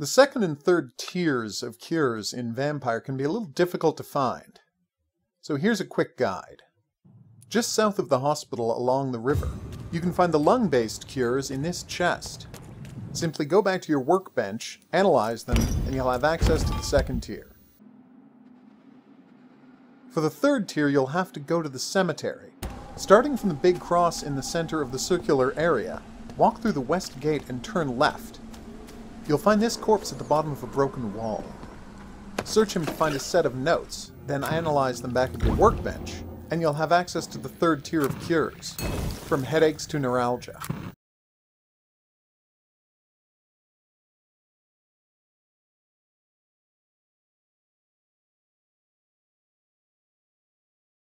The second and third tiers of cures in Vampyr can be a little difficult to find. So here's a quick guide. Just south of the hospital along the river, you can find the lung-based cures in this chest. Simply go back to your workbench, analyze them, and you'll have access to the second tier. For the third tier, you'll have to go to the cemetery. Starting from the big cross in the center of the circular area, walk through the west gate and turn left. You'll find this corpse at the bottom of a broken wall. Search him to find a set of notes, then analyze them back at your workbench, and you'll have access to the third tier of cures, from headaches to neuralgia.